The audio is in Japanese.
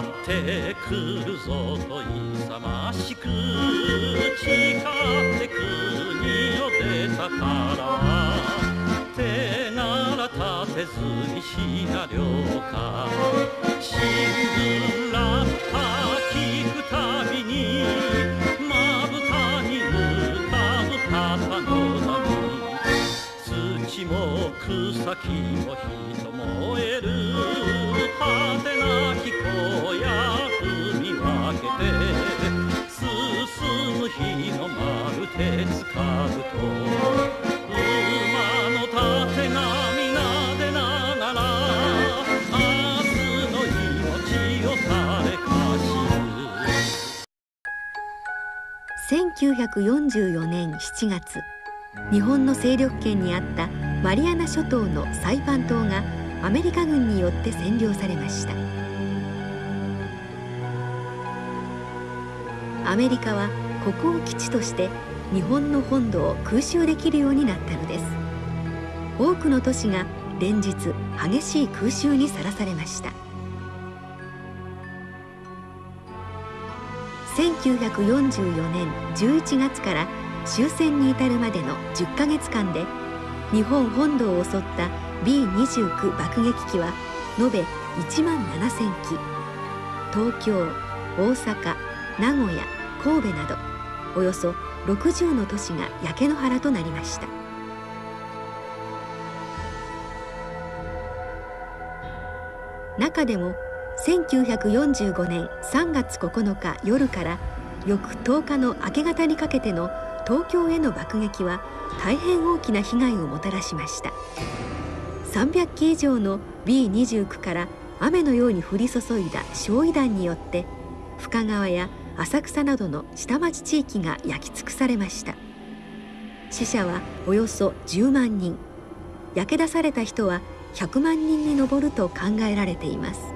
ってくるぞと勇ましく誓って国を出たから手柄立てずにしなりょうか新聞ラッパ聞くたびにまぶたに浮かぶパパの波土も草木も人燃える1944年7月日本の勢力圏にあったマリアナ諸島のサイパン島がアメリカ軍によって占領されました。アメリカはここを基地として日本の本土を空襲できるようになったのです。多くの都市が連日激しい空襲にさらされました。1944年11月から終戦に至るまでの10ヶ月間で日本本土を襲った B29 爆撃機は延べ1万7000機。東京大阪名古屋神戸などおよそ60の都市が焼け野原となりました。中でも1945年3月9日夜から翌10日の明け方にかけての東京への爆撃は大変大きな被害をもたらしました。300機以上の B29 から雨のように降り注いだ焼夷弾によって深川や浅草などの下町地域が焼き尽くされました。死者はおよそ10万人。焼け出された人は100万人に上ると考えられています。